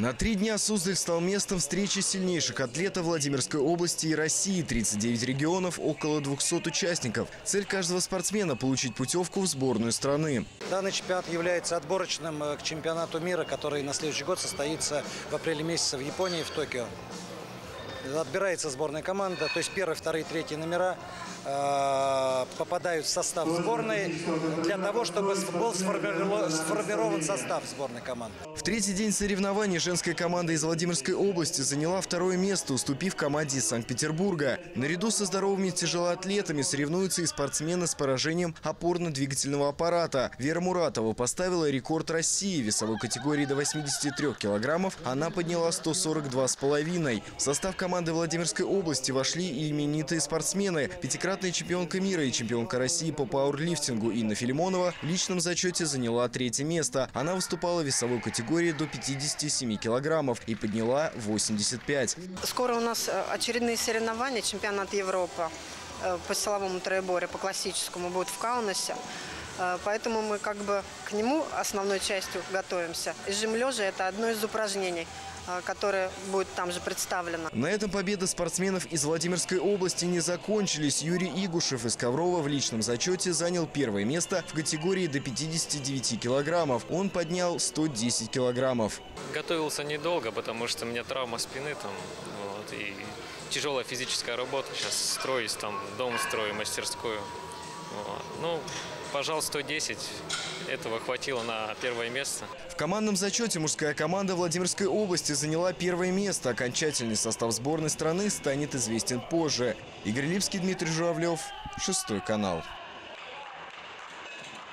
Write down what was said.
На три дня Суздаль стал местом встречи сильнейших атлетов Владимирской области и России. 39 регионов, около 200 участников. Цель каждого спортсмена – получить путевку в сборную страны. Данный чемпионат является отборочным э, к чемпионату мира, который на следующий год состоится в апреле месяце в Японии, в Токио. Отбирается сборная команда, то есть первые, вторые, третьи номера э, попадают в состав сборной для того, чтобы был сформирован, состав сборной команды. В третий день соревнований женская команда из Владимирской области заняла второе место, уступив команде из Санкт-Петербурга. Наряду со здоровыми тяжелоатлетами соревнуются и спортсмены с поражением опорно-двигательного аппарата. Вера Муратова поставила рекорд России в весовой категории до 83 килограммов. Она подняла 142,5. В состав команды Владимирской области вошли и именитые спортсмены. Пятикратная чемпионка мира и чемпионка России по пауэрлифтингу Инна Филимонова в личном зачете заняла третье место. Она выступала в весовой категории до 57 килограммов и подняла 85. Скоро у нас э, очередные соревнования, чемпионат Европы э, по силовому троеборью, по классическому будет в Каунасе. Э, Поэтому мы как бы к нему основной частью готовимся. И жим лежа – это одно из упражнений, э, которое будет там же представлено. На этом победы спортсменов из Владимирской области не закончились. Юрий Игушев из Коврова в личном зачете занял первое место в категории до 59 килограммов. Он поднял 110 килограммов. Готовился недолго, потому что у меня травма спины там, вот, и тяжелая физическая работа. Сейчас строюсь, там, дом строю, мастерскую. Ну, пожалуй, 110. Этого хватило на первое место. В командном зачете мужская команда Владимирской области заняла первое место. Окончательный состав сборной страны станет известен позже. Игорь Липский, Дмитрий Журавлев, Шестой канал.